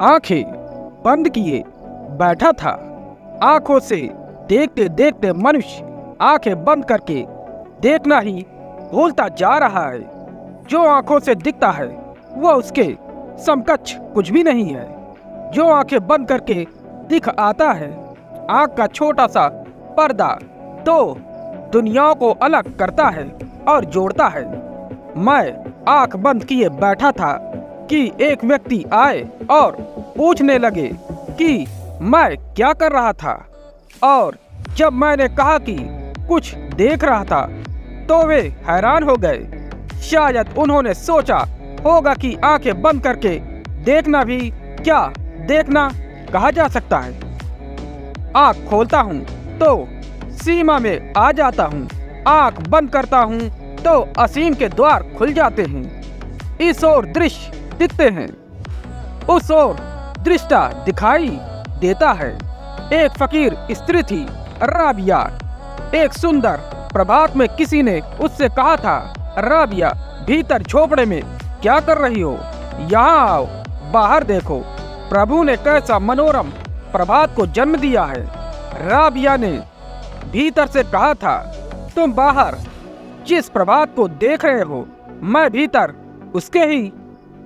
आँखें बंद किए बैठा था। आँखों से देखते देखते मनुष्य आँखें बंद करके देखना ही भूलता जा रहा है। जो आँखों से दिखता है, वह उसके समकक्ष कुछ भी नहीं है। जो आँखें बंद करके दिख आता है, आँख का छोटा सा पर्दा तो दुनियाओं को अलग करता है और जोड़ता है। मैं आँख बंद किए बैठा था कि एक व्यक्ति आए और पूछने लगे कि मैं क्या कर रहा था। और जब मैंने कहा कि कुछ देख रहा था तो वे हैरान हो गए। शायद उन्होंने सोचा होगा कि आँखें बंद करके देखना भी क्या देखना कहा जा सकता है। आँख खोलता हूँ तो सीमा में आ जाता हूँ। आँख बंद करता हूँ तो असीम के द्वार खुल जाते हैं। इस ओर दृश्य दिखते हैं। उस ओर दृष्टा दिखाई देता है। एक फकीर स्त्री थी, राबिया। एक सुंदर प्रभात में किसी ने उससे कहा था, राबिया, भीतर झोपड़े में क्या कर रही हो? यहाँ आओ, बाहर देखो। प्रभु ने कैसा मनोरम प्रभात को जन्म दिया है। राबिया ने भीतर से कहा था, तुम बाहर जिस प्रभात को देख रहे हो, मैं भीतर उसके ही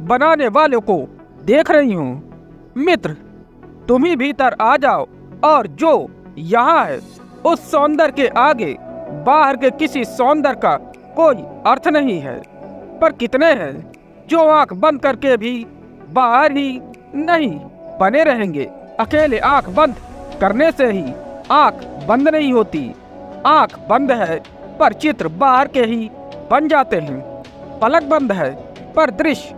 बनाने वालों को देख रही हूँ। मित्र तुम ही भीतर आ जाओ और जो यहाँ है, उस सौंदर्य के आगे, बाहर के किसी सौंदर्य का कोई अर्थ नहीं है, पर कितने हैं, जो आँख बंद करके भी बाहर ही नहीं बने रहेंगे। अकेले आँख बंद करने से ही आँख बंद नहीं होती। आँख बंद है, पर चित्र बाहर के ही बन जाते हैं। पलक बंद है, पर दृश्य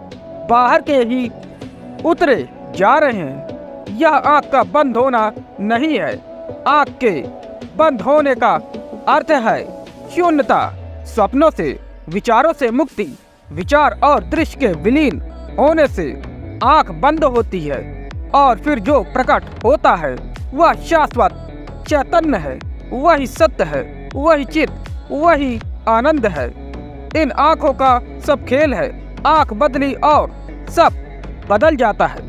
बाहर के ही उतरे जा रहे हैं। यह आँख का बंद होना नहीं है। आँख के बंद होने का अर्थ है शून्यता स्वप्नों से, विचारों से मुक्ति। विचार और दृश्य के विलीन होने से आँख बंद होती है और फिर जो प्रकट होता है, वह शाश्वत चैतन्य है। वही सत्य है, वही चित्त, वही आनंद है। इन आँखों का सब खेल है। आँख बदली और सब बदल जाता है।